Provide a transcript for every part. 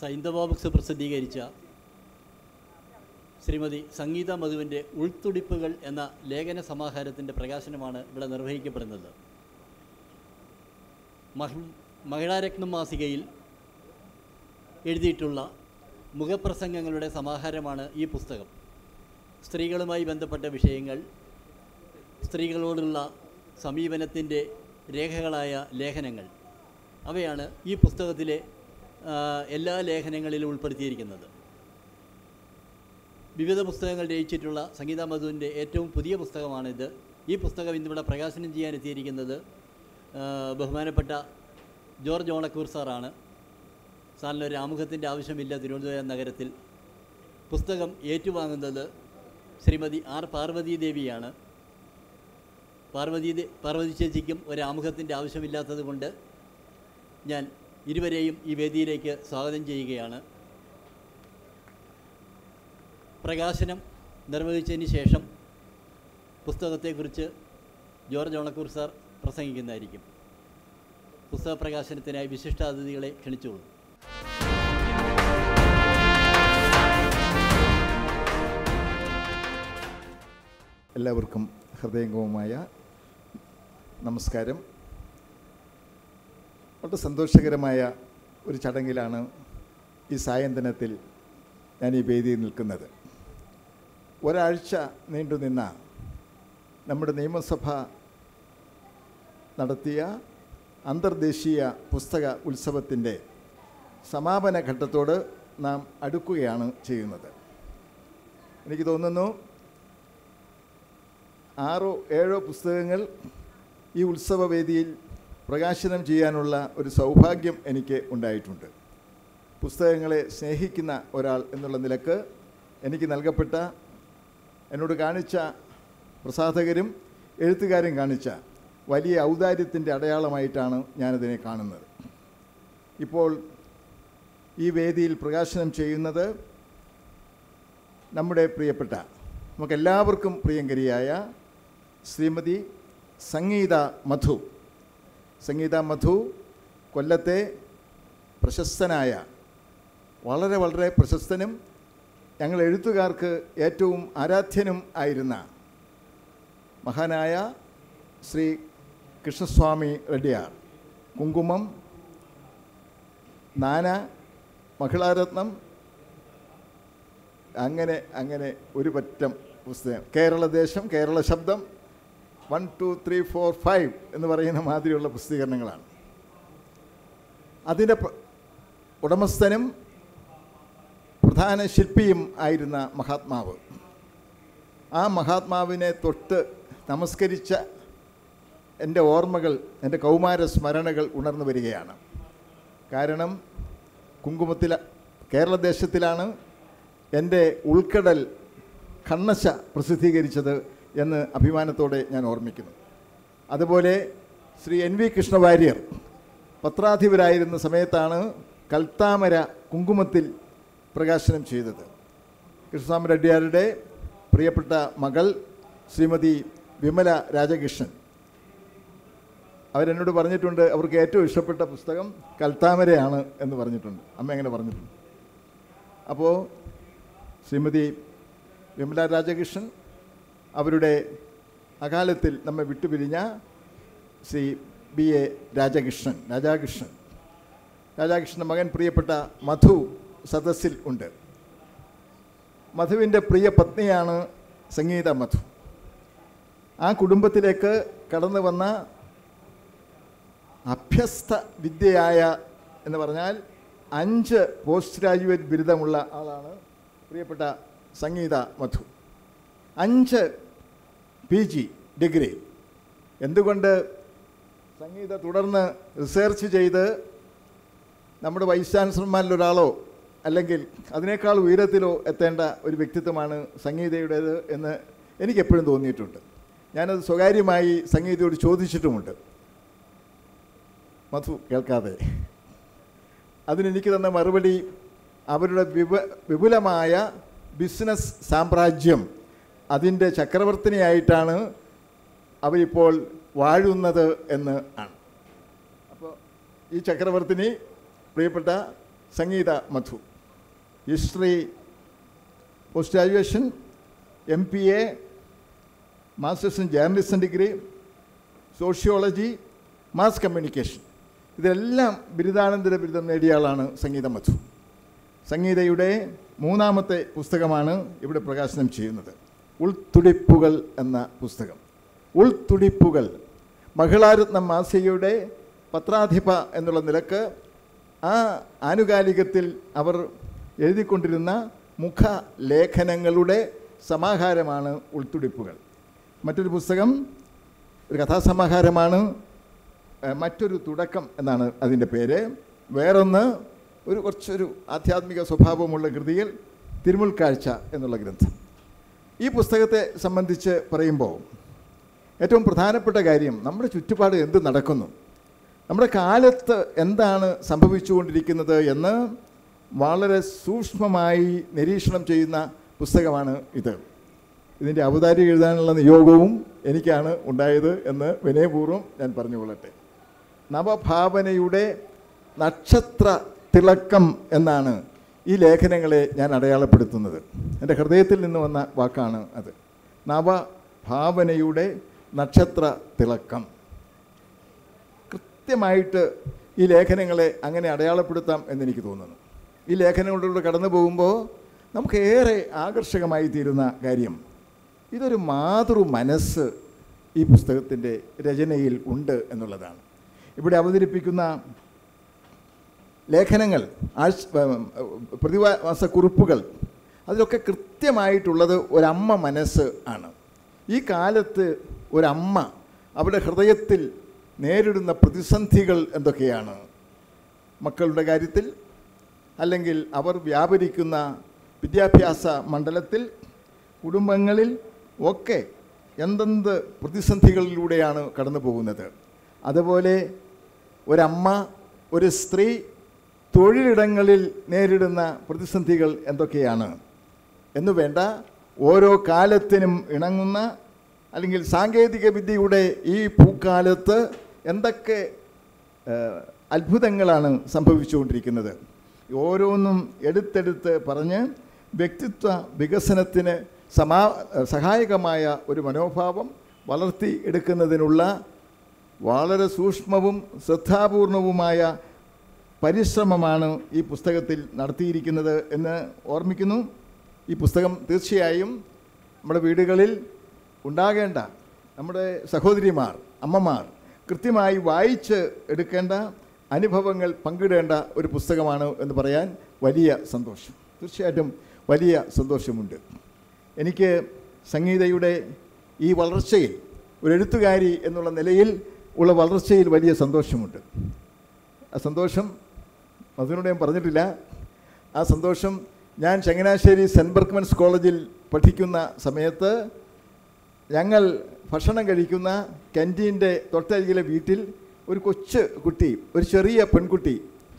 സൈന്ധവ books പ്രസിദ്ധീകരിച്ച ശ്രീമതി സംഗീത മധുവിന്റെ ഉൾത്തുടിപ്പുകൾ എന്ന ലേഖന സമാഹാരത്തിന്റെ പ്രകാശനമാണ് ഇവിടെ നിർവഹിക്കപ്പെടുന്നത്. മഹി മഹിളാരത്നം മാസികയിൽ എഴുതിയിട്ടുള്ള മുഖപ്രസംഗങ്ങളുടെ സമാഹാരമാണ് ഈ പുസ്തകം. സ്ത്രീകളുമായി ബന്ധപ്പെട്ട വിഷയങ്ങൾ സ്ത്രീകളോടുള്ള സമീപനത്തിന്റെ രേഖകളായ ലേഖനങ്ങൾ അവയാണ് ഈ പുസ്തകത്തിലെ എല്ലാ ലേഖനങ്ങളിലും ഉൾപ്പെടുത്തിയിരിക്കുന്നത്. വിവിധ പുസ്തകങ്ങൾ രചിച്ചിട്ടുള്ള സംഗീത മധുവിന്റെ ഏറ്റവും പുതിയ പുസ്തകമാണിത്. ഈ പുസ്തകം ഇന്നിവിടെ പ്രകാശനം ചെയ്യാൻ എത്തിയിരിക്കുന്നത് ബഹുമാനപ്പെട്ട ജോർജ് ഓണക്കൂർ സാറാണ്. സാറിന് ഒരു ആമുഖത്തിന്റെ ആവശ്യമില്ല തിരുവനന്തപുരം നഗരത്തിൽ. പുസ്തകം ഏറ്റുവാങ്ങുന്നത് ശ്രീമതി ആർ പാർവതി ദേവിയാണ്. പാർവതി പാർവതി ചേച്ചിക്കും ഒരു ആമുഖത്തിന്റെ ആവശ്യമില്ലാത്തത് കൊണ്ട് ഞാൻ ഇരുവരെയും ഈ വേദിയിലേക്ക് സ്വാഗതം ചെയ്യുകയാണ്. പ്രകാശനം നിർവഹിച്ചതിന് ശേഷം പുസ്തകത്തെക്കുറിച്ച് ജോർജ് ഓണക്കൂർ സാർ പ്രസംഗിക്കുന്നതായിരിക്കും. പുസ്തക പ്രകാശനത്തിനായി വിശിഷ്ടാതിഥികളെ ക്ഷണിച്ചോളൂ എല്ലാവർക്കും ഹൃദയംഗവുമായ നമസ്കാരം. വളരെ സന്തോഷകരമായ ഒരു ചടങ്ങിലാണ് ഈ സായന്തനത്തിൽ ഞാൻ ഈ വേദിയിൽ നിൽക്കുന്നത്. ഒരാഴ്ച നീണ്ടുനിന്ന നമ്മുടെ നിയമസഭ നടത്തിയ അന്തർദേശീയ പുസ്തക ഉത്സവത്തിന്റെ സമാപന ഘട്ടത്തോട് നാം അടുക്കുകയാണ് ചെയ്യുന്നത്. എനിക്ക് തോന്നുന്നു ആറോ ഏഴോ പുസ്തകങ്ങൾ ഈ ഉത്സവവേദിയിൽ പ്രകാശനം ചെയ്യാനുള്ള ഒരു സൗഭാഗ്യം എനിക്ക് ഉണ്ടായിട്ടുണ്ട്. പുസ്തകങ്ങളെ സ്നേഹിക്കുന്ന ഒരാൾ എന്നുള്ള നിലയ്ക്ക് എനിക്ക് നൽകപ്പെട്ട എന്നോട് കാണിച്ച പ്രസാധകരും എഴുത്തുകാരും കാണിച്ച വലിയ ഔദാര്യത്തിന്റെ അടയാളമായിട്ടാണ് ഞാനതിനെ കാണുന്നത്. ഇപ്പോൾ ഈ വേദിയിൽ പ്രകാശനം ചെയ്യുന്നത് നമ്മുടെ പ്രിയപ്പെട്ട നമുക്കെല്ലാവർക്കും പ്രിയങ്കരിയായ ശ്രീമതി സംഗീത മധു. സംഗീത മധു കൊല്ലത്തെ പ്രശസ്തനായ വളരെ വളരെ പ്രശസ്തനും ഞങ്ങൾ എഴുത്തുകാർക്ക് ഏറ്റവും ആരാധ്യനും ആയിരുന്ന മഹാനായ ശ്രീ കൃഷ്ണസ്വാമി റെഡ്ഡിയാർ. കുങ്കുമം നാന മഹിളാരത്നം അങ്ങനെ അങ്ങനെ ഒരു പറ്റം പുസ്തകം. Keraladesam Kerala Shabdam one two three four five എന്ന് പറയുന്ന മാതിരിയുള്ള പ്രസിദ്ധീകരണങ്ങളാണ് അതിന്റെ ഉടമസ്ഥനും പ്രധാന ശില്പിയും ആയിരുന്ന മഹാത്മാവ്. ആ മഹാത്മാവിനെ തൊട്ട് നമസ്കരിച്ച എന്റെ ഓർമ്മകൾ എന്റെ കൗമാര സ്മരണകൾ ഉണർന്നു വരികയാണ്. കാരണം കുങ്കുമത്തില കേരളദേശത്തിലാണ് എന്റെ ഉൾക്കടൽ കണ്ണശ പ്രസിദ്ധീകരിച്ചത് എന്ന് അഭിമാനത്തോടെ ഞാൻ ഓർമ്മിക്കുന്നു. അതുപോലെ ശ്രീ എൻ വി കൃഷ്ണവാര്യർ പത്രാധിപരായിരുന്ന സമയത്താണ് കൽത്താമര കുങ്കുമത്തിൽ പ്രകാശനം ചെയ്തത്. കൃഷ്ണസ്വാമി റെഡ്ഡിയാരുടെ പ്രിയപ്പെട്ട മകൾ ശ്രീമതി വിമല രാജകൃഷ്ണൻ. അവരെന്നോട് പറഞ്ഞിട്ടുണ്ട് അവർക്ക് ഏറ്റവും ഇഷ്ടപ്പെട്ട പുസ്തകം കൽത്താമരയാണ് എന്ന് പറഞ്ഞിട്ടുണ്ട്. അമ്മ എങ്ങനെ പറഞ്ഞിട്ടുണ്ട്? അപ്പോൾ ശ്രീമതി വിമല രാജകൃഷ്ണൻ അവരുടെ അകാലത്തിൽ നമ്മെ വിട്ടുപിരിഞ്ഞ ശ്രീ ബി എ രാജകൃഷ്ണൻ രാജാകൃഷ്ണൻ. രാജാകൃഷ്ണൻ മകൻ പ്രിയപ്പെട്ട മധു സദസ്സിൽ ഉണ്ട്. മധുവിന്റെ പ്രിയ പത്നിയാണ് സംഗീത മധു. ആ കുടുംബത്തിലേക്ക് കടന്നു വന്ന അഭ്യസ്ത വിദ്യയായ എന്ന് പറഞ്ഞാൽ അഞ്ച് പോസ്റ്റ് ഗ്രാജുവേറ്റ് ബിരുദമുള്ള ആളാണ് പ്രിയപ്പെട്ട സംഗീത മധു. അഞ്ച് പി ജി ഡിഗ്രി. എന്തുകൊണ്ട് സംഗീത തുടർന്ന് റിസർച്ച് ചെയ്ത് നമ്മുടെ വൈസ് ചാൻസലർമാരിൽ ഒരാളോ അല്ലെങ്കിൽ അതിനേക്കാൾ ഉയരത്തിലോ എത്തേണ്ട ഒരു വ്യക്തിത്വമാണ് സംഗീതയുടേത് എന്ന് എനിക്കെപ്പോഴും തോന്നിയിട്ടുണ്ട്. ഞാനത് സ്വകാര്യമായി സംഗീതയോട് ചോദിച്ചിട്ടുമുണ്ട്. മധു കേൾക്കാതെ. അതിനെനിക്ക് തന്ന മറുപടി അവരുടെ വിപ വിപുലമായ ബിസിനസ് സാമ്രാജ്യം അതിന്റെ ചക്രവർത്തിനിയായിട്ടാണ് അവരിപ്പോൾ വാഴുന്നത് എന്ന് ആണ്. അപ്പോൾ ഈ ചക്രവർത്തിനി പ്രിയപ്പെട്ട Sangeetha Madhu history post graduation M P A masters in journalism degree sociology mass communication ഇതെല്ലാം ബിരുദാനന്തര ബിരുദം നേടിയ ആളാണ് സംഗീത മധു. സംഗീതയുടെ മൂന്നാമത്തെ പുസ്തകമാണ് ഇവിടെ പ്രകാശനം ചെയ്യുന്നത്. ഉൾത്തുടിപ്പുകൾ എന്ന പുസ്തകം. ഉൾത്തുടിപ്പുകൾ. മഹിളാരത്നം മാസികയുടെ പത്രാധിപ എന്നുള്ള നിലയ്ക്ക് ആ ആനുകാലികത്തിൽ അവർ എഴുതിക്കൊണ്ടിരുന്ന മുഖലേഖനങ്ങളുടെ സമാഹാരമാണ് ഉൾത്തുടിപ്പുകൾ. മറ്റൊരു പുസ്തകം ഒരു കഥാസമാഹാരമാണ് മറ്റൊരു തുടക്കം എന്നാണ് അതിന്റെ പേര്. വേറൊന്ന് ഒരു കുറച്ചൊരു ആധ്യാത്മിക സ്വഭാവമുള്ള കൃതിയിൽ തിരുമുൽക്കാഴ്ച എന്നുള്ള ഗ്രന്ഥം. ഈ പുസ്തകത്തെ സംബന്ധിച്ച് പറയുമ്പോൾ ഏറ്റവും പ്രധാനപ്പെട്ട കാര്യം നമ്മുടെ ചുറ്റുപാട് എന്ത് നടക്കുന്നു? നമ്മുടെ കാലത്ത് എന്താണ് സംഭവിച്ചുകൊണ്ടിരിക്കുന്നത് എന്ന് വളരെ സൂക്ഷ്മമായി നിരീക്ഷണം ചെയ്യുന്ന പുസ്തകമാണ് ഇത്. ഇതിന്റെ അവതാരി എഴുതാനുള്ള നിയോഗവും എനിക്കാണ് ഉണ്ടായത് എന്ന് വിനയപൂർവം ഞാൻ പറഞ്ഞുകൊള്ളട്ടെ. നവഭാവനയുടെ നക്ഷത്ര തിളക്കം എന്നാണ് ഈ ലേഖനങ്ങളെ ഞാൻ അടയാളപ്പെടുത്തുന്നത്. എന്റെ ഹൃദയത്തിൽ നിന്ന് വന്ന വാക്കാണ് അത്. നവഭാവനയുടെ നക്ഷത്ര തിളക്കം. കൃത്യമായിട്ട് ഈ ലേഖനങ്ങളെ അങ്ങനെ അടയാളപ്പെടുത്താം എന്നെനിക്ക് തോന്നുന്നു. ഈ ലേഖനങ്ങളിലൂടെ കടന്നു പോകുമ്പോൾ നമുക്ക് ഏറെ ആകർഷകമായി തീരുന്ന കാര്യം ഇതൊരു മാതൃ മനസ്സ് ഈ പുസ്തകത്തിന്റെ രചനയിൽ ഉണ്ട് എന്നുള്ളതാണ്. ഇവിടെ അവതരിപ്പിക്കുന്ന ലേഖനങ്ങൾ ആഴ്ച പ്രതിവാസ കുറിപ്പുകൾ അതിലൊക്കെ കൃത്യമായിട്ടുള്ളത് ഒരമ്മ മനസ്സ് ആണ്. ഈ കാലത്ത് ഒരമ്മ അവരുടെ ഹൃദയത്തിൽ നേരിടുന്ന പ്രതിസന്ധികൾ എന്തൊക്കെയാണ്? മക്കളുടെ കാര്യത്തിൽ അല്ലെങ്കിൽ അവർ വ്യാപരിക്കുന്ന വിദ്യാഭ്യാസ മണ്ഡലത്തിൽ കുടുംബങ്ങളിൽ ഒക്കെ എന്തെന്ത് പ്രതിസന്ധികളിലൂടെയാണ് കടന്നു പോകുന്നത് അതുപോലെ ഒരമ്മ ഒരു സ്ത്രീ തൊഴിലിടങ്ങളിൽ നേരിടുന്ന പ്രതിസന്ധികൾ എന്തൊക്കെയാണ്? എന്നു വേണ്ട ഓരോ കാലത്തിനും ഇണങ്ങുന്ന അല്ലെങ്കിൽ സാങ്കേതിക വിദ്യയുടെ ഈ പൂക്കാലത്ത് എന്തൊക്കെ അത്ഭുതങ്ങളാണ് സംഭവിച്ചുകൊണ്ടിരിക്കുന്നത്? ഓരോന്നും എടുത്തെടുത്ത് പറഞ്ഞ് വ്യക്തിത്വ വികസനത്തിന് സമാ സഹായകമായ ഒരു മനോഭാവം വളർത്തി എടുക്കുന്നതിനുള്ള വളരെ സൂക്ഷ്മവും ശ്രദ്ധാപൂർണവുമായ പരിശ്രമമാണ് ഈ പുസ്തകത്തിൽ നടത്തിയിരിക്കുന്നത് എന്ന് ഓർമ്മിക്കുന്നു. ഈ പുസ്തകം തീർച്ചയായും നമ്മുടെ വീടുകളിൽ ഉണ്ടാകേണ്ട നമ്മുടെ സഹോദരിമാർ അമ്മമാർ കൃത്യമായി വായിച്ച് എടുക്കേണ്ട അനുഭവങ്ങൾ പങ്കിടേണ്ട ഒരു പുസ്തകമാണ് എന്ന് പറയാൻ വലിയ സന്തോഷം. തീർച്ചയായിട്ടും വലിയ സന്തോഷമുണ്ട്. എനിക്ക് സംഗീതയുടെ ഈ വളർച്ചയിൽ ഒരു എഴുത്തുകാരി എന്നുള്ള നിലയിൽ ഉള്ള വളർച്ചയിൽ വലിയ സന്തോഷമുണ്ട്. ആ സന്തോഷം അതിനോട് ഞാൻ പറഞ്ഞിട്ടില്ല. ആ സന്തോഷം ഞാൻ ചങ്ങനാശ്ശേരി സെന്റ് ബർക്ക്മൻസ് കോളേജിൽ പഠിക്കുന്ന സമയത്ത് ഞങ്ങൾ ഭക്ഷണം കഴിക്കുന്ന ക്യാന്റീന്റെ തൊട്ടരികിലെ വീട്ടിൽ ഒരു കൊച്ചു കുട്ടി ഒരു ചെറിയ പെൺകുട്ടി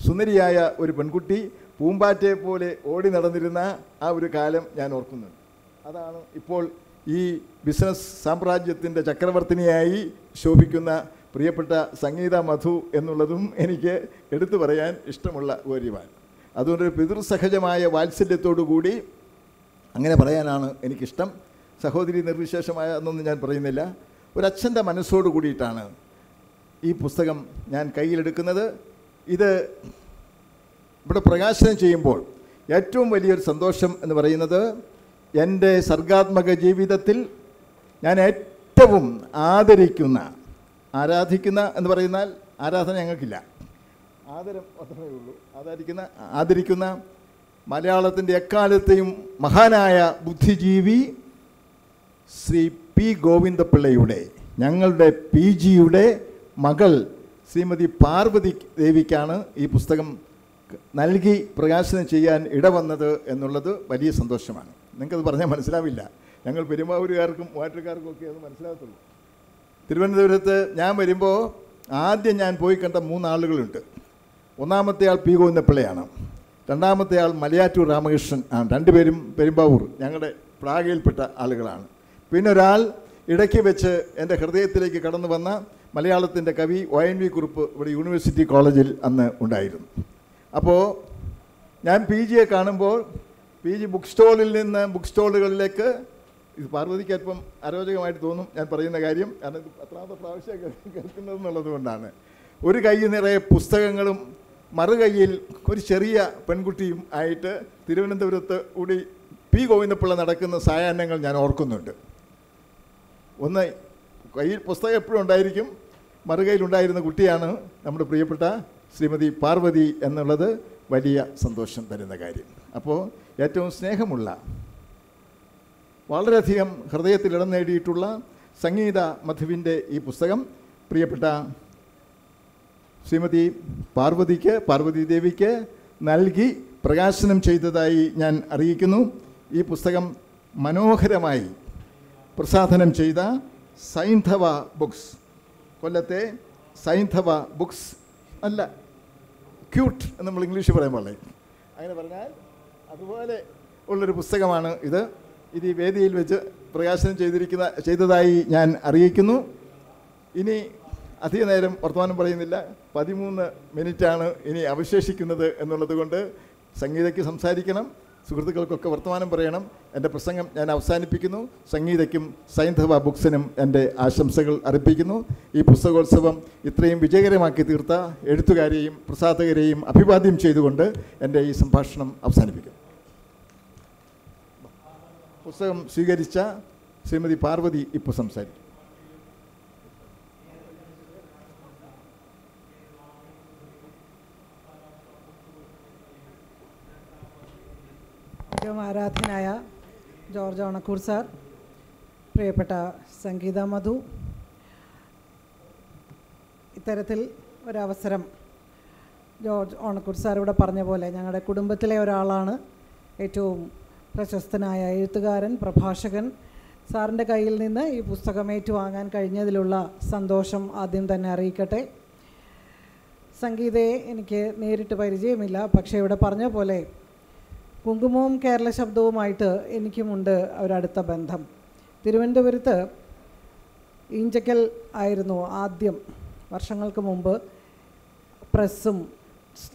സുന്ദരിയായ ഒരു പെൺകുട്ടി പൂമ്പാറ്റയെ പോലെ ഓടി നടന്നിരുന്ന ആ ഒരു കാലം ഞാൻ ഓർക്കുന്നുണ്ട് അതാണ് ഇപ്പോൾ ഈ ബിസിനസ് സാമ്രാജ്യത്തിന്റെ ചക്രവർത്തിനിയായി ശോഭിക്കുന്ന പ്രിയപ്പെട്ട സംഗീത മധു എന്നുള്ളതും എനിക്ക് എടുത്തു പറയാൻ ഇഷ്ടമുള്ള കാര്യമാണ്. അതുകൊണ്ടൊരു പിതൃസഹജമായ വാത്സല്യത്തോടു കൂടി അങ്ങനെ പറയാനാണ് എനിക്കിഷ്ടം. സഹോദരി നിർവിശേഷമായ എന്നൊന്നും ഞാൻ പറയുന്നില്ല. ഒരച്ഛന്റെ മനസ്സോട് കൂടിയിട്ടാണ് ഈ പുസ്തകം ഞാൻ കയ്യിലെടുക്കുന്നത്. ഇത് ഇവിടെ പ്രകാശനം ചെയ്യുമ്പോൾ ഏറ്റവും വലിയൊരു സന്തോഷം എന്ന് പറയുന്നത് എന്റെ സർഗാത്മക ജീവിതത്തിൽ ഞാൻ ഏറ്റവും ആദരിക്കുന്ന ആരാധിക്കുന്ന എന്ന് പറയുന്നാൽ ആരാധന ഞങ്ങൾക്കില്ല. ആദരം മാത്രമേ ഉള്ളൂ. ആദരിക്കുന്ന ആദരിക്കുന്ന മലയാളത്തിന്റെ എക്കാലത്തെയും മഹാനായ ബുദ്ധിജീവി ശ്രീ പി ഗോവിന്ദപിള്ളയുടെ ഞങ്ങളുടെ പി ജിയുടെ മകൾ ശ്രീമതി പാർവതി ദേവിക്കാണ് ഈ പുസ്തകം നൽകി പ്രകാശനം ചെയ്യാൻ ഇടവന്നത് എന്നുള്ളത് വലിയ സന്തോഷമാണ്. നിങ്ങൾക്കത് പറഞ്ഞാൽ മനസ്സിലാവില്ല. ഞങ്ങൾ പെരുമാവൂരുകാർക്കും മൂവാറ്റുകാർക്കും ഒക്കെ അത് മനസ്സിലാകത്തുള്ളൂ. തിരുവനന്തപുരത്ത് ഞാൻ വരുമ്പോൾ ആദ്യം ഞാൻ പോയി കണ്ട മൂന്നാളുകളുണ്ട്. ഒന്നാമത്തെ ആൾ പി ഗോവിന്ദപ്പിള്ളയാണ് രണ്ടാമത്തെ ആൾ മലയാറ്റൂർ രാമകൃഷ്ണൻ ആണ്. രണ്ടുപേരും പെരുമ്പാവൂർ ഞങ്ങളുടെ പ്രാഗയിൽപ്പെട്ട ആളുകളാണ്. പിന്നെ ഒരാൾ ഇടയ്ക്ക് വെച്ച് എന്റെ ഹൃദയത്തിലേക്ക് കടന്നു വന്ന മലയാളത്തിന്റെ കവി ഒ എൻ വി കുറുപ്പ് ഇവിടെ യൂണിവേഴ്സിറ്റി കോളേജിൽ അന്ന് ഉണ്ടായിരുന്നു. അപ്പോൾ ഞാൻ പി ജിയെ കാണുമ്പോൾ പി ജി ബുക്ക് സ്റ്റോളിൽ നിന്ന് ബുക്ക് സ്റ്റോളുകളിലേക്ക് ഇത് പാർവതിക്ക് അല്പം അരോചകമായിട്ട് തോന്നും ഞാൻ പറയുന്ന കാര്യം. കാരണം ഇത് പത്രാമത്തെ പ്രാവശ്യം കേൾ- കേൾക്കുന്നത് എന്നുള്ളത് കൊണ്ടാണ്. ഒരു കൈ നിറയെ പുസ്തകങ്ങളും മറുകൈയിൽ ഒരു ചെറിയ പെൺകുട്ടിയും ആയിട്ട് തിരുവനന്തപുരത്ത് കൂടി പി ഗോവിന്ദപ്പിള്ള നടക്കുന്ന സായാഹ്നങ്ങൾ ഞാൻ ഓർക്കുന്നുണ്ട്. ഒന്ന് കയ്യിൽ പുസ്തകം എപ്പോഴും ഉണ്ടായിരിക്കും. മറുകൈയിലുണ്ടായിരുന്ന കുട്ടിയാണ് നമ്മുടെ പ്രിയപ്പെട്ട ശ്രീമതി പാർവതി എന്നുള്ളത് വലിയ സന്തോഷം തരുന്ന കാര്യം. അപ്പോൾ ഏറ്റവും സ്നേഹമുള്ള വളരെയധികം ഹൃദയത്തിൽ ഇടം നേടിയിട്ടുള്ള സംഗീത മധുവിന്റെ ഈ പുസ്തകം പ്രിയപ്പെട്ട ശ്രീമതി പാർവതിക്ക് പാർവതി ദേവിക്ക് നൽകി പ്രകാശനം ചെയ്തതായി ഞാൻ അറിയിക്കുന്നു. ഈ പുസ്തകം മനോഹരമായി പ്രസാധനം ചെയ്ത സൈന്ധവ ബുക്സ്. കൊല്ലത്തെ സൈന്ധവ ബുക്സ് അല്ല ക്യൂട്ട് എന്ന് നമ്മൾ ഇംഗ്ലീഷിൽ പറയാൻ പാടില്ലേ അങ്ങനെ പറഞ്ഞാൽ അതുപോലെ ഉള്ളൊരു പുസ്തകമാണ് ഇത്. ഇത് ഈ വേദിയിൽ വെച്ച് പ്രകാശനം ചെയ്തിരിക്കുന്ന ചെയ്തതായി ഞാൻ അറിയിക്കുന്നു. ഇനി അധിക നേരം വർത്തമാനം പറയുന്നില്ല. പതിമൂന്ന് മിനിറ്റാണ് ഇനി അവശേഷിക്കുന്നത് എന്നുള്ളത് കൊണ്ട് സംഗീതയ്ക്ക് സംസാരിക്കണം. സുഹൃത്തുക്കൾക്കൊക്കെ വർത്തമാനം പറയണം. എന്റെ പ്രസംഗം ഞാൻ അവസാനിപ്പിക്കുന്നു. സംഗീതയ്ക്കും സൈന്ധവ ബുക്സിനും എന്റെ ആശംസകൾ അർപ്പിക്കുന്നു. ഈ പുസ്തകോത്സവം ഇത്രയും വിജയകരമാക്കി തീർത്ത എഴുത്തുകാരെയും പ്രസാധകരെയും അഭിവാദ്യം ചെയ്തുകൊണ്ട് എന്റെ ഈ സംഭാഷണം അവസാനിപ്പിക്കുന്നു. പുസ്തകം സ്വീകരിച്ച ശ്രീമതി പാർവതി ഇപ്പോൾ സംസാരിക്കും. ആരാധനായ ജോർജ് ഓണക്കൂർ സാർ പ്രിയപ്പെട്ട സംഗീത മധു ഇത്തരത്തിൽ ഒരവസരം ജോർജ് ഓണക്കൂർ സാർ ഇവിടെ പറഞ്ഞ പോലെ ഞങ്ങളുടെ കുടുംബത്തിലെ ഒരാളാണ് ഏറ്റവും പ്രശസ്തനായ എഴുത്തുകാരൻ പ്രഭാഷകൻ സാറിന്റെ കയ്യിൽ നിന്ന് ഈ പുസ്തകം ഏറ്റുവാങ്ങാൻ കഴിഞ്ഞതിലുള്ള സന്തോഷം ആദ്യം തന്നെ അറിയിക്കട്ടെ. സംഗീതയെ എനിക്ക് നേരിട്ട് പരിചയമില്ല പക്ഷേ ഇവിടെ പറഞ്ഞ പോലെ കുങ്കുമവും കേരള ശബ്ദവുമായിട്ട് എനിക്കുമുണ്ട് ഒരടുത്ത ബന്ധം. തിരുവനന്തപുരത്ത് ഈഞ്ചക്കൽ ആയിരുന്നു ആദ്യം വർഷങ്ങൾക്ക് മുമ്പ് പ്രസ്സും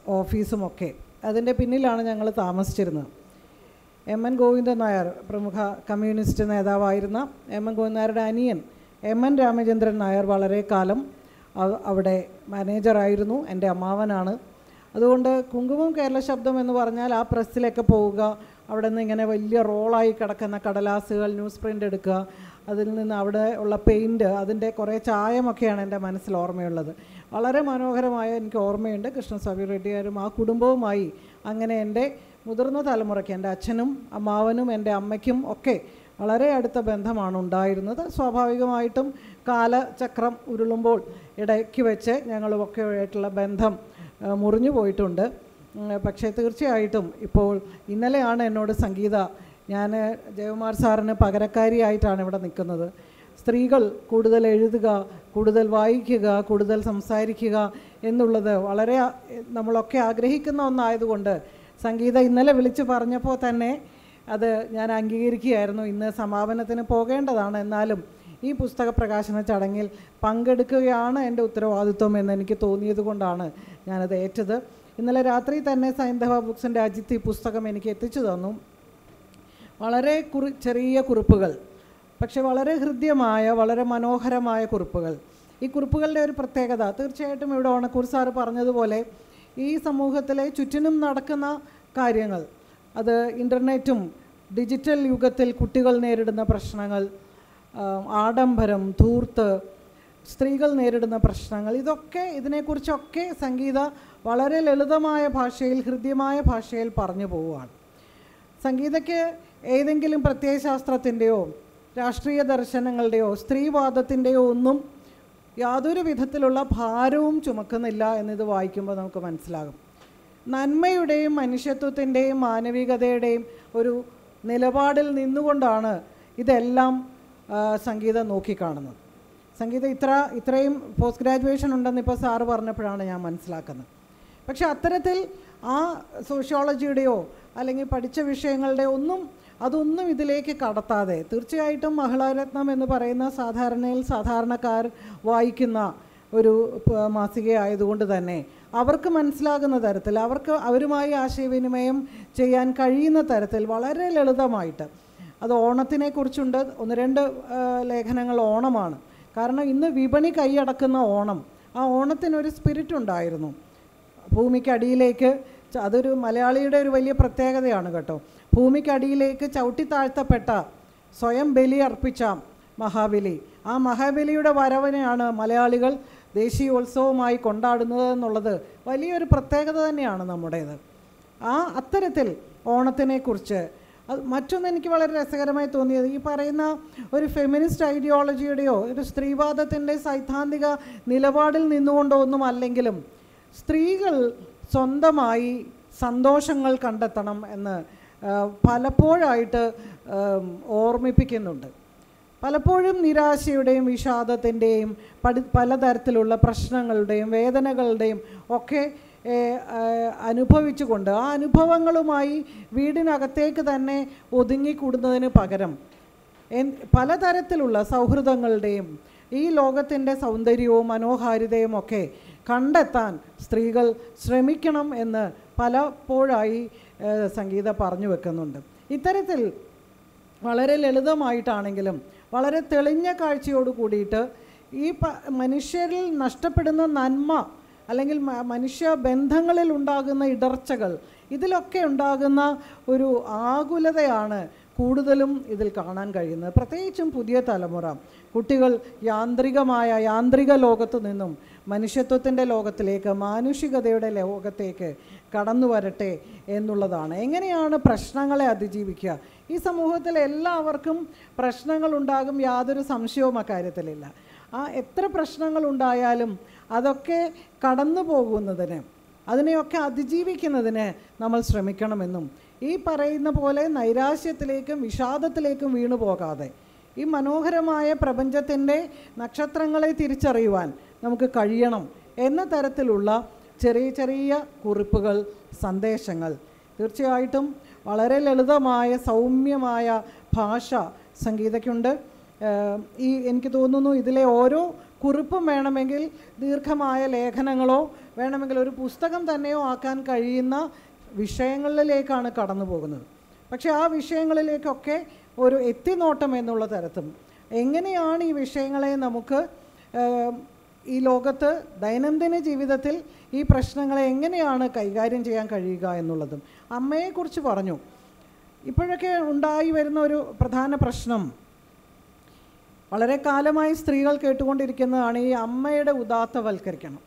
ഓഫീസും ഒക്കെ. അതിന്റെ പിന്നിലാണ് ഞങ്ങൾ താമസിച്ചിരുന്നത്. എം എൻ ഗോവിന്ദൻ നായർ പ്രമുഖ കമ്മ്യൂണിസ്റ്റ് നേതാവായിരുന്ന എം എൻ ഗോവിന്ദൻ നായരുടെ അനിയൻ എം എൻ രാമചന്ദ്രൻ നായർ വളരെ കാലം അവ- അവിടെ മാനേജറായിരുന്നു എന്റെ അമ്മാവനാണ്. അതുകൊണ്ട് കുങ്കുമം കേരള ശബ്ദം എന്ന് പറഞ്ഞാൽ ആ പ്രസ്സിലൊക്കെ പോവുക അവിടെ നിന്ന് ഇങ്ങനെ വലിയ റോളായി കിടക്കുന്ന കടലാസുകൾ ന്യൂസ് പ്രിന്റ് എടുക്കുക അതിൽ നിന്ന് അവിടെ ഉള്ള പെയിന്റ് അതിന്റെ കുറേ ചായമൊക്കെയാണ് എന്റെ മനസ്സിൽ ഓർമ്മയുള്ളത്. വളരെ മനോഹരമായ എനിക്ക് ഓർമ്മയുണ്ട്. കൃഷ്ണസ്വാമി റെഡ്ഡിയാരും ആ കുടുംബവുമായി അങ്ങനെ എന്റെ മുതിർന്ന തലമുറയ്ക്ക് എന്റെ അച്ഛനും അമ്മാവനും എന്റെ അമ്മയ്ക്കും ഒക്കെ വളരെ അടുത്ത ബന്ധമാണ് ഉണ്ടായിരുന്നത്. സ്വാഭാവികമായിട്ടും കാലചക്രം ഉരുളുമ്പോൾ ഇടയ്ക്ക് വെച്ച് ഞങ്ങളുമൊക്കെ ആയിട്ടുള്ള ബന്ധം മുറിഞ്ഞു പോയിട്ടുണ്ട്. പക്ഷേ തീർച്ചയായിട്ടും ഇപ്പോൾ ഇന്നലെയാണ് എന്നോട് സംഗീത ഞാൻ ജയകുമാർ സാറിന് പകരക്കാരിയായിട്ടാണ് ഇവിടെ നിൽക്കുന്നത്. സ്ത്രീകൾ കൂടുതൽ എഴുതുക കൂടുതൽ വായിക്കുക കൂടുതൽ സംസാരിക്കുക എന്നുള്ളത് വളരെ നമ്മളൊക്കെ ആഗ്രഹിക്കുന്ന ഒന്നായതുകൊണ്ട് സംഗീത ഇന്നലെ വിളിച്ചു പറഞ്ഞപ്പോൾ തന്നെ അത് ഞാൻ അംഗീകരിക്കുകയായിരുന്നു. ഇന്ന് സമാപനത്തിന് പോകേണ്ടതാണ്. എന്നാലും ഈ പുസ്തക പ്രകാശന ചടങ്ങിൽ പങ്കെടുക്കുകയാണ് എന്റെ ഉത്തരവാദിത്വം എന്ന് എനിക്ക് തോന്നിയത് കൊണ്ടാണ് ഞാനത് ഏറ്റത്. ഇന്നലെ രാത്രി തന്നെ സൈന്ധവ ബുക്സിന്റെ അജിത്ത് ഈ പുസ്തകം എനിക്ക് എത്തിച്ചു തന്നു. വളരെ കുറി ചെറിയ കുറിപ്പുകൾ പക്ഷെ വളരെ ഹൃദ്യമായ വളരെ മനോഹരമായ കുറിപ്പുകൾ. ഈ കുറിപ്പുകളുടെ ഒരു പ്രത്യേകത തീർച്ചയായിട്ടും ഇവിടെ ഓണക്കൂർ സാറ് പറഞ്ഞതുപോലെ ഈ സമൂഹത്തിലെ ചുറ്റിനും നടക്കുന്ന കാര്യങ്ങൾ അത് ഇന്റർനെറ്റും ഡിജിറ്റൽ യുഗത്തിൽ കുട്ടികൾ നേരിടുന്ന പ്രശ്നങ്ങൾ ആഡംബരം ധൂർത്ത് സ്ത്രീകൾ നേരിടുന്ന പ്രശ്നങ്ങൾ ഇതൊക്കെ ഇതിനെക്കുറിച്ചൊക്കെ സംഗീത വളരെ ലളിതമായ ഭാഷയിൽ ഹൃദ്യമായ ഭാഷയിൽ പറഞ്ഞു പോവുകയാണ്. സംഗീതയ്ക്ക് ഏതെങ്കിലും പ്രത്യയശാസ്ത്രത്തിന്റെയോ രാഷ്ട്രീയ ദർശനങ്ങളുടെയോ സ്ത്രീവാദത്തിന്റെയോ ഒന്നും യാതൊരു വിധത്തിലുള്ള ഭാരവും ചുമക്കുന്നില്ല എന്നിത് വായിക്കുമ്പോൾ നമുക്ക് മനസ്സിലാകും. നന്മയുടെയും മനുഷ്യത്വത്തിന്റെയും മാനവികതയുടെയും ഒരു നിലപാടിൽ നിന്നുകൊണ്ടാണ് ഇതെല്ലാം സംഗീതം നോക്കിക്കാണുന്നത്. സംഗീതം ഇത്ര ഇത്രയും പോസ്റ്റ് ഗ്രാജുവേഷൻ ഉണ്ടെന്ന് ഇപ്പോൾ സാറ് പറഞ്ഞപ്പോഴാണ് ഞാൻ മനസ്സിലാക്കുന്നത്. പക്ഷെ അത്തരത്തിൽ ആ സോഷ്യോളജിയുടെയോ അല്ലെങ്കിൽ പഠിച്ച വിഷയങ്ങളുടെ ഒന്നും അതൊന്നും ഇതിലേക്ക് കടത്താതെ തീർച്ചയായിട്ടും മഹിളാരത്നം എന്ന് പറയുന്ന സാധാരണയിൽ സാധാരണക്കാർ വായിക്കുന്ന ഒരു മാസിക ആയതുകൊണ്ട് തന്നെ അവർക്ക് മനസ്സിലാകുന്ന തരത്തിൽ അവർക്ക് അവരുമായി ആശയവിനിമയം ചെയ്യാൻ കഴിയുന്ന തരത്തിൽ വളരെ ലളിതമായിട്ട്. അത് ഓണത്തിനെക്കുറിച്ചുണ്ട്. ഒന്ന് രണ്ട് ലേഖനങ്ങൾ ഓണമാണ്. കാരണം ഇന്ന് വിപണി കൈയടക്കുന്ന ഓണം. ആ ഓണത്തിനൊരു സ്പിരിറ്റ് ഉണ്ടായിരുന്നു. ഭൂമിക്കടിയിലേക്ക് അതൊരു മലയാളിയുടെ ഒരു വലിയ പ്രത്യേകതയാണ് കേട്ടോ. ഭൂമിക്കടിയിലേക്ക് ചവിട്ടി താഴ്ത്തപ്പെട്ട സ്വയം ബലി അർപ്പിച്ച മഹാബലി. ആ മഹാബലിയുടെ വരവിനെയാണ് മലയാളികൾ ദേശീയോത്സവമായി കൊണ്ടാടുന്നത് എന്നുള്ളത് വലിയൊരു പ്രത്യേകത തന്നെയാണ് നമ്മുടേത്. ആ അത്തരത്തിൽ ഓണത്തിനെക്കുറിച്ച് അത് മറ്റൊന്ന് എനിക്ക് വളരെ രസകരമായി തോന്നിയത് ഈ പറയുന്ന ഒരു ഫെമിനിസ്റ്റ് ഐഡിയോളജിയുടെയോ ഒരു സ്ത്രീവാദത്തിന്റെ സൈദ്ധാന്തിക നിലപാടിൽ നിന്നുകൊണ്ടോ ഒന്നും അല്ലെങ്കിലും സ്ത്രീകൾ സ്വന്തമായി സന്തോഷങ്ങൾ കണ്ടെത്തണം എന്ന് പലപ്പോഴായിട്ട് ഓർമ്മിപ്പിക്കുന്നുണ്ട്. പലപ്പോഴും നിരാശയുടെയും വിഷാദത്തിന്റെയും പടി പലതരത്തിലുള്ള പ്രശ്നങ്ങളുടെയും വേദനകളുടെയും ഒക്കെ അനുഭവിച്ചുകൊണ്ട് ആ അനുഭവങ്ങളുമായി വീടിനകത്തേക്ക് തന്നെ ഒതുങ്ങിക്കൂടുന്നതിന് പകരം പലതരത്തിലുള്ള സൗഹൃദങ്ങളുടെയും ഈ ലോകത്തിന്റെ സൗന്ദര്യവും മനോഹാരിതയും ഒക്കെ കണ്ടെത്താൻ സ്ത്രീകൾ ശ്രമിക്കണം എന്ന് പലപ്പോഴായി സംഗീത പറഞ്ഞു വെക്കുന്നുണ്ട്. ഇത്തരത്തിൽ വളരെ ലളിതമായിട്ടാണെങ്കിലും വളരെ തെളിഞ്ഞ കാഴ്ചയോട് കൂടിയിട്ട് ഈ മനുഷ്യരിൽ നഷ്ടപ്പെടുന്ന നന്മ അല്ലെങ്കിൽ മനുഷ്യ ബന്ധങ്ങളിൽ ഉണ്ടാകുന്ന ഇടർച്ചകൾ ഇതിലൊക്കെ ഉണ്ടാകുന്ന ഒരു ആകുലതയാണ് കൂടുതലും ഇതിൽ കാണാൻ കഴിയുന്നത്. പ്രത്യേകിച്ചും പുതിയ തലമുറ കുട്ടികൾ യാന്ത്രികമായ യാന്ത്രിക ലോകത്തു നിന്നും മനുഷ്യത്വത്തിന്റെ ലോകത്തിലേക്ക് മാനുഷികതയുടെ ലോകത്തേക്ക് കടന്നു വരട്ടെ എന്നുള്ളതാണ്. എങ്ങനെയാണ് പ്രശ്നങ്ങളെ അതിജീവിക്കുക? ഈ സമൂഹത്തിൽ എല്ലാവർക്കും പ്രശ്നങ്ങളുണ്ടാകും യാതൊരു സംശയവും അക്കാര്യത്തിലില്ല ആ എത്ര പ്രശ്നങ്ങളുണ്ടായാലും അതൊക്കെ കടന്നു പോകുന്നതിന് അതിനെയൊക്കെ അതിജീവിക്കുന്നതിന് നമ്മൾ ശ്രമിക്കണമെന്നും ഈ പറയുന്ന പോലെ നൈരാശ്യത്തിലേക്കും വിഷാദത്തിലേക്കും വീണു പോകാതെ ഈ മനോഹരമായ പ്രപഞ്ചത്തിന്റെ നക്ഷത്രങ്ങളെ തിരിച്ചറിയുവാൻ നമുക്ക് കഴിയണം എന്ന തരത്തിലുള്ള ചെറിയ ചെറിയ കുറിപ്പുകൾ സന്ദേശങ്ങൾ. തീർച്ചയായിട്ടും വളരെ ലളിതമായ സൗമ്യമായ ഭാഷ സംഗീതയ്ക്കുണ്ട്. ഈ എനിക്ക് തോന്നുന്നു ഇതിലെ ഓരോ കുറിപ്പും വേണമെങ്കിൽ ദീർഘമായ ലേഖനങ്ങളോ വേണമെങ്കിൽ ഒരു പുസ്തകം തന്നെയോ ആക്കാൻ കഴിയുന്ന വിഷയങ്ങളിലേക്കാണ് കടന്നു പോകുന്നത്. പക്ഷേ ആ വിഷയങ്ങളിലേക്കൊക്കെ ഒരു എത്തിനോട്ടം എന്നുള്ള തരത്തും എങ്ങനെയാണ് ഈ വിഷയങ്ങളെ നമുക്ക് ഈ ലോകത്ത് ദൈനംദിന ജീവിതത്തിൽ ഈ പ്രശ്നങ്ങളെ എങ്ങനെയാണ് കൈകാര്യം ചെയ്യാൻ കഴിയുക എന്നുള്ളതും അമ്മയെക്കുറിച്ച് പറഞ്ഞു. ഇപ്പോഴൊക്കെ ഉണ്ടായി വരുന്ന ഒരു പ്രധാന പ്രശ്നം. വളരെ കാലമായി സ്ത്രീകൾ കേട്ടുകൊണ്ടിരിക്കുന്നതാണ് ഈ അമ്മയുടെ ഉദാത്തവൽക്കരിക്കണം.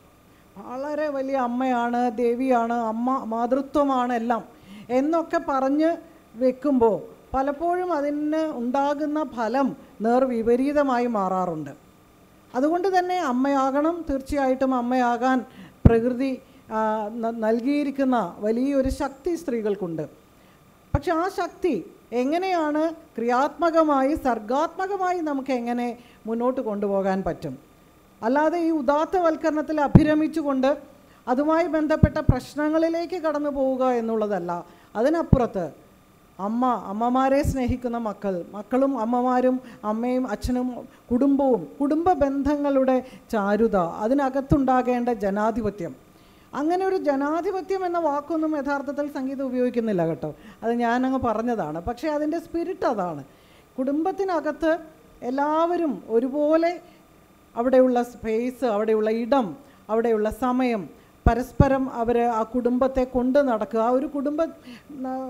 വളരെ വലിയ അമ്മയാണ് ദേവിയാണ് അമ്മ മാതൃത്വമാണ് എല്ലാം എന്നൊക്കെ പറഞ്ഞ് വെക്കുമ്പോൾ പലപ്പോഴും അതിന് ഉണ്ടാകുന്ന ഫലം നേർവിപരീതമായി മാറാറുണ്ട്. അതുകൊണ്ട് തന്നെ അമ്മയാകണം. തീർച്ചയായിട്ടും അമ്മയാകാൻ പ്രകൃതി നൽകിയിരിക്കുന്ന വലിയൊരു ശക്തി സ്ത്രീകൾക്കുണ്ട്. പക്ഷെ ആ ശക്തി എങ്ങനെയാണ് ക്രിയാത്മകമായി സർഗാത്മകമായി നമുക്ക് എങ്ങനെ മുന്നോട്ട് കൊണ്ടുപോകാൻ പറ്റും? അല്ലാതെ ഈ ഉദാത്തവൽക്കരണത്തിൽ അഭിരമിച്ചുകൊണ്ട് അതുമായി ബന്ധപ്പെട്ട പ്രശ്നങ്ങളിലേക്ക് കടന്നു പോവുക എന്നുള്ളതല്ല. അതിനപ്പുറത്ത് അമ്മ അമ്മമാരെ സ്നേഹിക്കുന്ന മക്കൾ മക്കളും അമ്മമാരും അമ്മയും അച്ഛനും കുടുംബവും കുടുംബ ബന്ധങ്ങളുടെ ചാരുത അതിനകത്തുണ്ടാകേണ്ട ജനാധിപത്യം. അങ്ങനെ ഒരു ജനാധിപത്യം എന്ന വാക്കൊന്നും യഥാർത്ഥത്തിൽ സംഗീതം ഉപയോഗിക്കുന്നില്ല കേട്ടോ. അത് ഞാനങ്ങ് പറഞ്ഞതാണ്. പക്ഷേ അതിന്റെ സ്പിരിറ്റ് അതാണ്. കുടുംബത്തിനകത്ത് എല്ലാവരും ഒരുപോലെ അവിടെയുള്ള സ്പേസ് അവിടെയുള്ള ഇടം അവിടെയുള്ള സമയം പരസ്പരം അവർ ആ കുടുംബത്തെ കൊണ്ട് നടക്കുക. ആ ഒരു കുടുംബ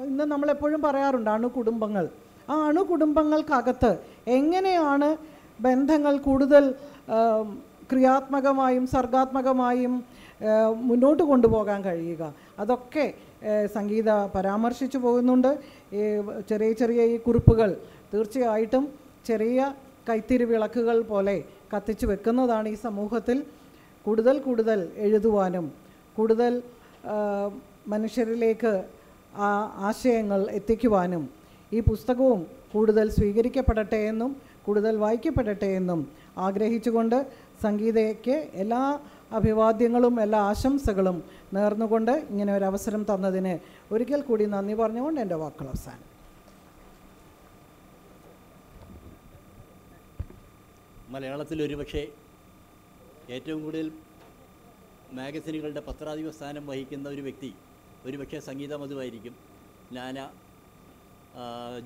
ഇന്ന് നമ്മളെപ്പോഴും പറയാറുണ്ട് അണുകുടുംബങ്ങൾ. ആ അണുകുടുംബങ്ങൾക്കകത്ത് എങ്ങനെയാണ് ബന്ധങ്ങൾ കൂടുതൽ ക്രിയാത്മകമായും സർഗാത്മകമായും മുന്നോട്ട് കൊണ്ടുപോകാൻ കഴിയുക? അതൊക്കെ സംഗീത പരാമർശിച്ചു പോകുന്നുണ്ട്. ഈ ചെറിയ ചെറിയ ഈ കുറിപ്പുകൾ തീർച്ചയായിട്ടും ചെറിയ കൈത്തിരി വിളക്കുകൾ പോലെ കത്തിച്ചു വെക്കുന്നതാണ് ഈ സമൂഹത്തിൽ കൂടുതൽ കൂടുതൽ എഴുതുവാനും കൂടുതൽ മനുഷ്യരിലേക്ക് ആ ആശയങ്ങൾ എത്തിക്കുവാനും ഈ പുസ്തകവും കൂടുതൽ സ്വീകരിക്കപ്പെടട്ടെ എന്നും കൂടുതൽ വായിക്കപ്പെടട്ടെ എന്നും ആഗ്രഹിച്ചുകൊണ്ട് സംഗീതയ്ക്ക് എല്ലാ അഭിവാദ്യങ്ങളും എല്ലാ ആശംസകളും നേർന്നുകൊണ്ട് ഇങ്ങനെ ഒരു അവസരം തന്നതിന് ഒരിക്കൽ കൂടി നന്ദി പറഞ്ഞുകൊണ്ട് എന്റെ വാക്കുകൾ അവസാനം. മലയാളത്തിൽ ഒരുപക്ഷെ ഏറ്റവും കൂടുതൽ മാഗസിനുകളുടെ പത്രാധിപ സ്ഥാനം വഹിക്കുന്ന ഒരു വ്യക്തി ഒരുപക്ഷെ സംഗീത മധുവായിരിക്കും. നാന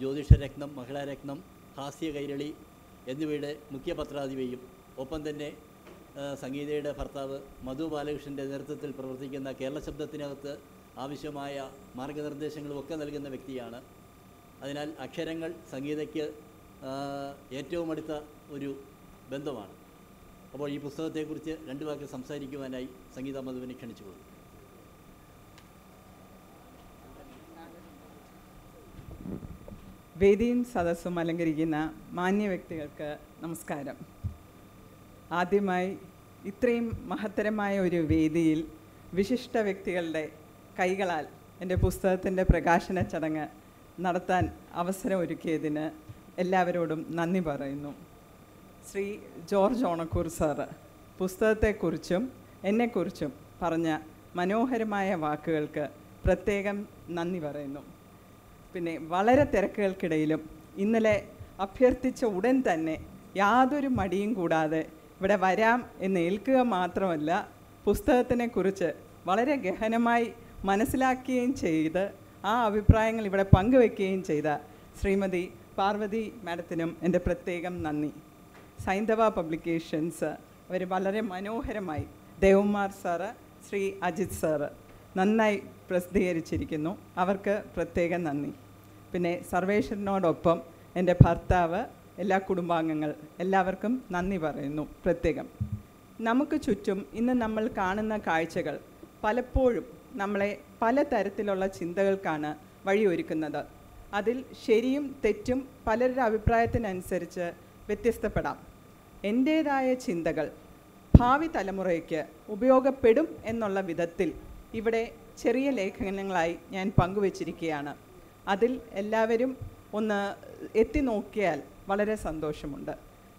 ജ്യോതിഷരത്നം മഹിളാരത്നം ഹാസ്യ കൈരളി എന്നിവയുടെ മുഖ്യ പത്രാധിപയും ഒപ്പം തന്നെ സംഗീതയുടെ ഭർത്താവ് മധു ബാലകൃഷ്ണന്റെ നേതൃത്വത്തിൽ പ്രവർത്തിക്കുന്ന കേരള ശബ്ദത്തിനകത്ത് ആവശ്യമായ മാർഗനിർദ്ദേശങ്ങളും ഒക്കെ നൽകുന്ന വ്യക്തിയാണ്. അതിനാൽ അക്ഷരങ്ങൾ സംഗീതയ്ക്ക് ഏറ്റവും അടുത്ത ഒരു ബന്ധമാണ്. അപ്പോൾ ഈ പുസ്തകത്തെക്കുറിച്ച് രണ്ട് വാക്ക് സംസാരിക്കുവാനായി സംഗീത മധുവിനെ ക്ഷണിച്ചു പോകും വേദിയും സദസ്സും അലങ്കരിക്കുന്ന മാന്യ വ്യക്തികൾക്ക് നമസ്കാരം. ആദ്യമായി ഇത്രയും മഹത്തരമായ ഒരു വേദിയിൽ വിശിഷ്ട വ്യക്തികളുടെ കൈകളാൽ എന്റെ പുസ്തകത്തിന്റെ പ്രകാശന ചടങ്ങ് നടത്താൻ അവസരം ഒരുക്കിയതിന് എല്ലാവരോടും നന്ദി പറയുന്നു. ശ്രീ ജോർജ് ഓണക്കൂർ സാറ് പുസ്തകത്തെക്കുറിച്ചും എന്നെക്കുറിച്ചും പറഞ്ഞ മനോഹരമായ വാക്കുകൾക്ക് പ്രത്യേകം നന്ദി പറയുന്നു. പിന്നെ വളരെ തിരക്കുകൾക്കിടയിലും ഇന്നലെ അഭ്യർത്ഥിച്ച ഉടൻ തന്നെ യാതൊരു മടിയും കൂടാതെ ഇവിടെ വരാം എന്ന് ഏൽക്കുക മാത്രമല്ല പുസ്തകത്തിനെക്കുറിച്ച് വളരെ ഗഹനമായി മനസ്സിലാക്കുകയും ചെയ്ത് ആ അഭിപ്രായങ്ങൾ ഇവിടെ പങ്കുവെക്കുകയും ചെയ്ത ശ്രീമതി പാർവതി മാഡത്തിനും എന്റെ പ്രത്യേകം നന്ദി. സൈന്ധവ പബ്ലിക്കേഷൻസ് അവർ വളരെ മനോഹരമായി ദേവന്മാർ സാറ് ശ്രീ അജിത് സാറ് നന്നായി പ്രസിദ്ധീകരിച്ചിരിക്കുന്നു. അവർക്ക് പ്രത്യേകം നന്ദി. പിന്നെ സർവേശ്വരനോടൊപ്പം എന്റെ ഭർത്താവ് എല്ലാ കുടുംബാംഗങ്ങൾ എല്ലാവർക്കും നന്ദി പറയുന്നു പ്രത്യേകം. നമുക്ക് ചുറ്റും ഇന്ന് നമ്മൾ കാണുന്ന കാഴ്ചകൾ പലപ്പോഴും നമ്മളെ പല തരത്തിലുള്ള ചിന്തകൾക്കാണ് വഴിയൊരുക്കുന്നത്. അതിൽ ശരിയും തെറ്റും പലരുടെ അഭിപ്രായത്തിനനുസരിച്ച് വ്യത്യസ്തപ്പെടാം. എന്റേതായ ചിന്തകൾ ഭാവി തലമുറയ്ക്ക് ഉപയോഗപ്പെടും എന്നുള്ള വിധത്തിൽ ഇവിടെ ചെറിയ ലേഖനങ്ങളായി ഞാൻ പങ്കുവച്ചിരിക്കുകയാണ്. അതിൽ എല്ലാവരും ഒന്ന് എത്തി നോക്കിയാൽ വളരെ സന്തോഷമുണ്ട്.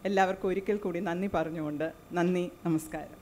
എല്ലാവർക്കും ഒരിക്കൽ കൂടി നന്ദി പറഞ്ഞുകൊണ്ട് നന്ദി നമസ്കാരം.